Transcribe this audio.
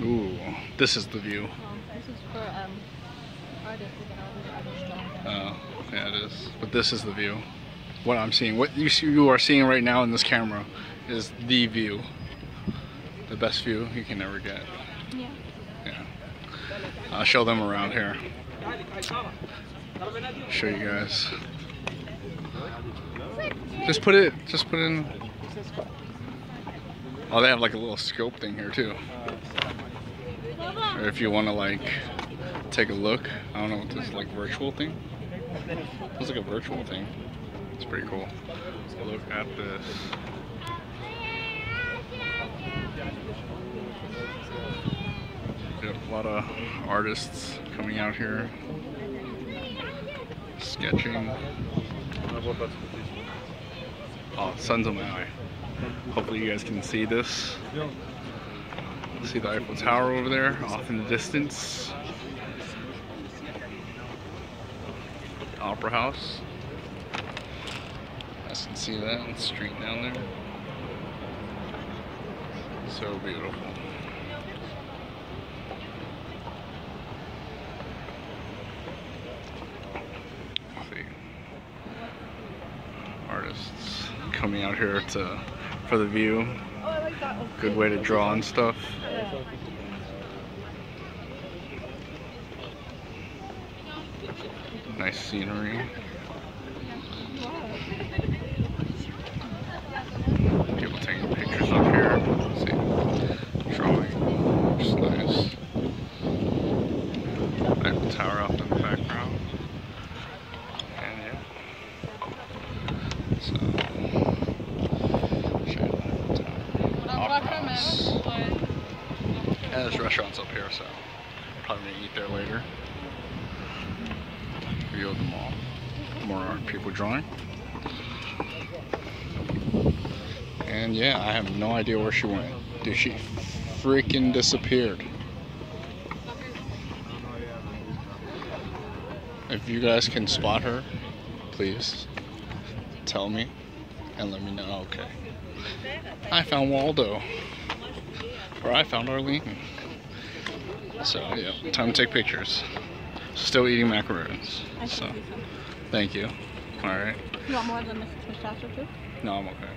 Ooh, this is the view. Um, this is for um, artists to get all the artist drawings. Oh, yeah, it is. But this is the view. What I'm seeing, what you see, you are seeing right now in this camera, is the view. The best view you can ever get. Yeah. Yeah. I'll show them around here. Show you guys. Just put it. Just put it in. Oh, they have like a little scope thing here too. Or if you want to like take a look. I don't know what this is like virtual thing. Looks like a virtual thing. It's pretty cool. Look at this. Got a lot of artists coming out here, sketching. Oh, sun's on my eye. Hopefully you guys can see this. See the Eiffel Tower over there, off in the distance. Opera House. Guys can see that, the street down there. So beautiful. see. Artists coming out here to for the view. Good way to draw and stuff. Nice scenery. People taking pictures up here. Let's see. Drawing. Just nice. Eiffel Tower off in the background. And yeah. So show you the Eiffel Tower. Opera House. There's restaurants up here, so probably gonna eat there later. View of the mall. More people drawing. And yeah, I have no idea where she went. Dude, she freaking disappeared. If you guys can spot her, please tell me and let me know. Okay. I found Waldo. Or I found Arlene. So yeah, time to take pictures. Still eating macaroons. So can see some. thank you. Alright. You want more than the pistachio too? No, I'm okay.